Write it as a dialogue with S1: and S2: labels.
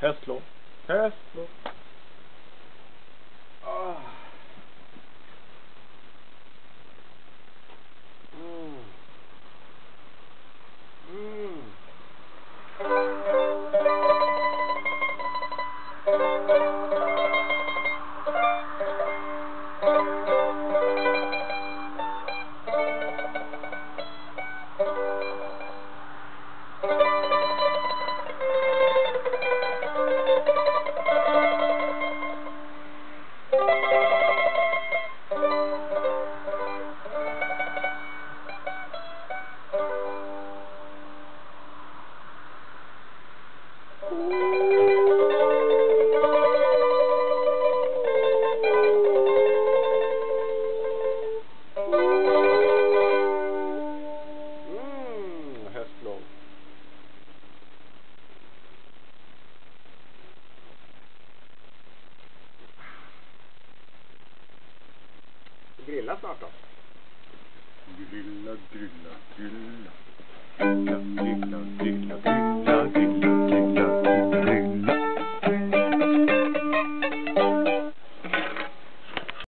S1: Herzlo. Herzlo. Oh. Mm. Mm. Mm, grilla snart då.
S2: Grilla, grilla, grilla. Grilla, grilla, grilla, grilla, grilla.